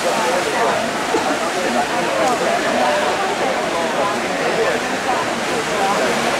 Thank you.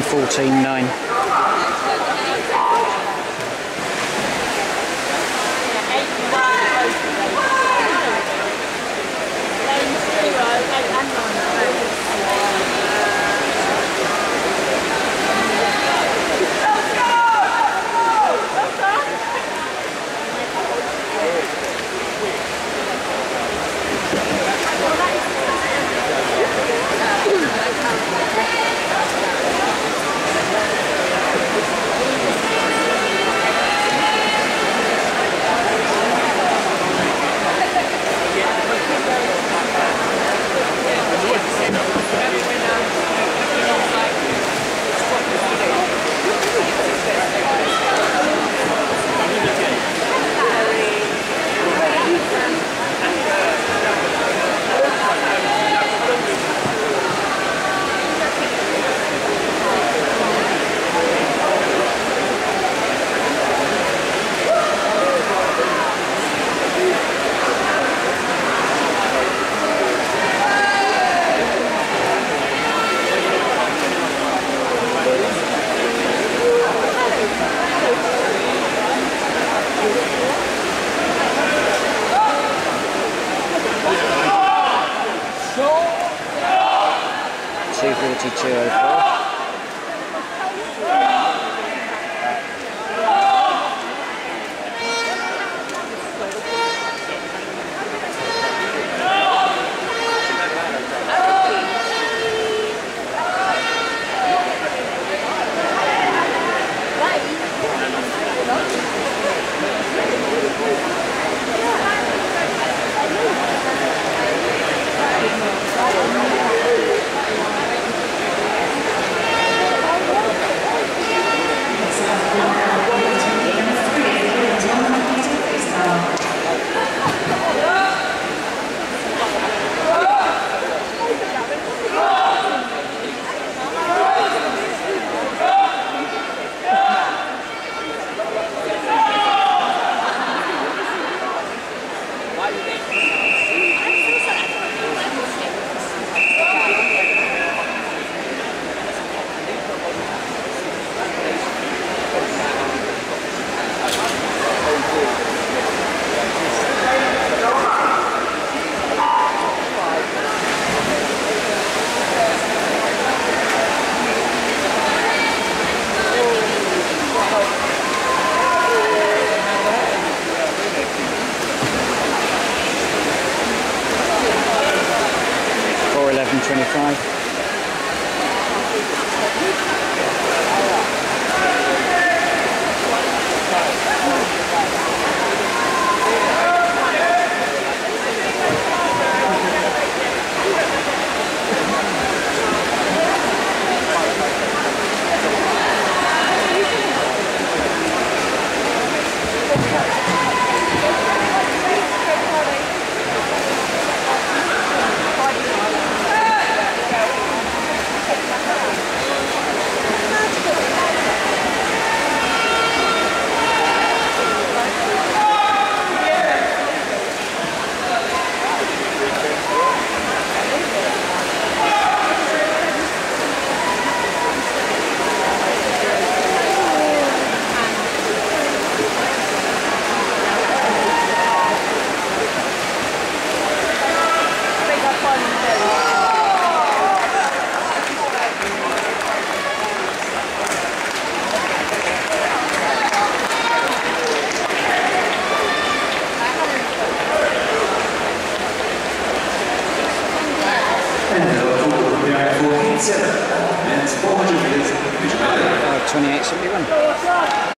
114.9. Oh four. 27 and 400 metres, 28.71.